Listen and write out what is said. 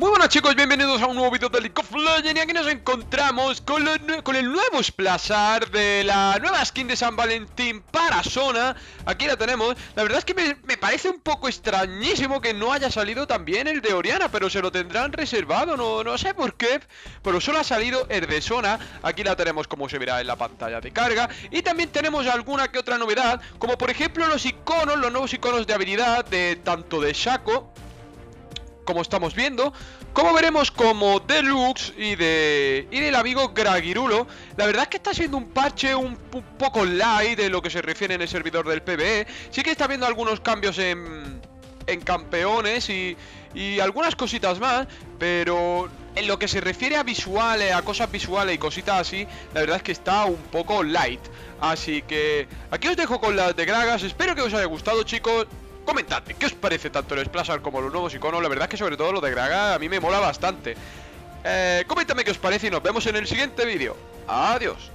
Muy buenas chicos, bienvenidos a un nuevo vídeo de League of Legends y aquí nos encontramos con, el nuevo Splashar de la nueva skin de San Valentín para Sona Aquí la tenemos, la verdad es que me, parece un poco extrañísimo que no haya salido también el de Oriana Pero se lo tendrán reservado, no, no sé por qué Pero solo ha salido el de Sona, aquí la tenemos como se verá en la pantalla de carga. Y también tenemos alguna que otra novedad, como por ejemplo los iconos, los nuevos iconos de habilidad de tanto de Shaco como estamos viendo Como veremos como Deluxe y de y del amigo Gragirulo La verdad es que está siendo un parche un, poco light de lo que se refiere en el servidor del PvE Sí que está viendo algunos cambios en, en campeones y, y algunas cositas más Pero en lo que se refiere a visuales, a cosas visuales y cositas así La verdad es que está un poco light. Así que aquí os dejo con las de Gragas. Espero que os haya gustado chicos Comentadme, ¿qué os parece tanto el Splashar como los nuevos iconos? La verdad es que sobre todo lo de Graga a mí me mola bastante. Eh, Coméntame qué os parece y nos vemos en el siguiente vídeo. Adiós